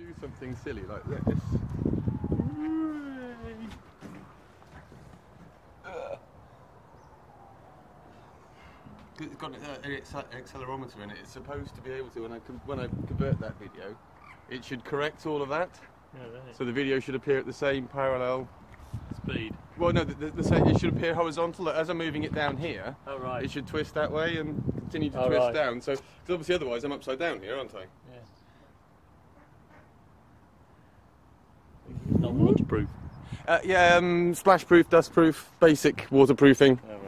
Do something silly like this. It's got uh, an accelerometer in it. It's supposed to be able to, when I when I convert that video, it should correct all of that. Yeah, right. So the video should appear at the same parallel. Speed. Well, no, the, the, the same, it should appear horizontal. As I'm moving it down here, Oh right. it should twist that way and continue to Oh, twist right. down. So, 'cause obviously, otherwise, I'm upside down here, aren't I? Yeah. Not waterproof. Uh, yeah, um, splash proof, dust proof, basic waterproofing. Oh.